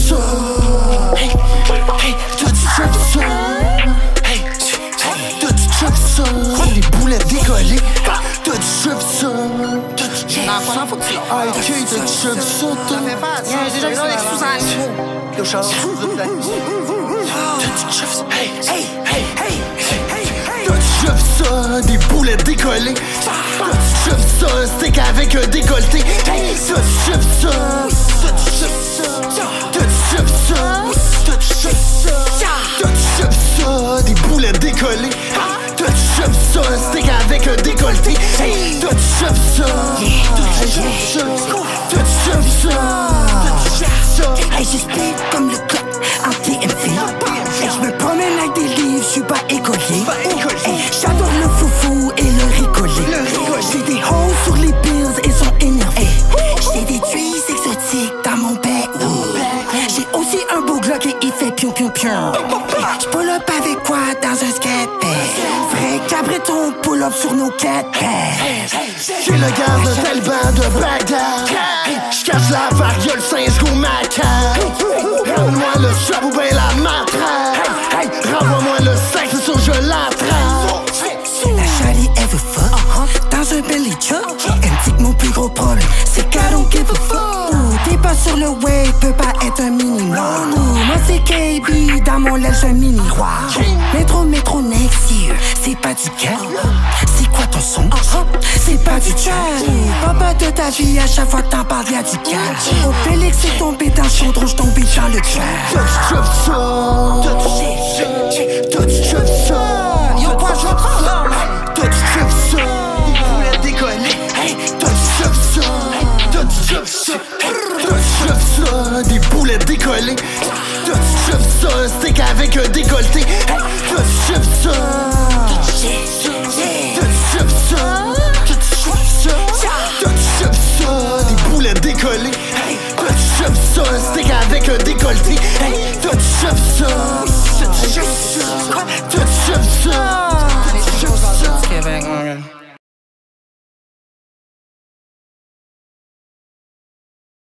Ça Hey, hey, chef ça Hey, t'as du chef ça Les boulettes décollées du chef ça Hey, hey, hey, hey, hey, hey Des boulettes décollées suis pas écolier. Hey, j'adore le foufou et le ricolé. J'ai des hoes sur les pills et sont énervés. J'ai des tweets exotiques dans mon bec. J'ai aussi un beau Glock et il fait pion pion pion. Je pull up avec quoi dans un skate? Vrai cabreton pull up sur nos quatre J'ai le garde de Taliban de Bagdad C'est qu'elle don't give a fuck. T'es pas sur le way, peut pas être un minimum. Ouh, Moi c'est KB, dans mon j'ai un mini roi Métro, métro, next year C'est pas du cal C'est quoi ton son? C'est pas du trash Papa de ta vie, à chaque fois que t'en parles y'a du cash. Au Félix c'est tombé dans le chaudron, j'tombé dans le trash T'as du chef ça Steak avec un décolleté. Hey, t'as du chef ça. Du chef ça. Du chef ça. Du chef ça. Des boulettes décollées Hey, du chef ça Steak avec un décolleté. Hey, t'as du chef ça. Du chef ça. Du chef ça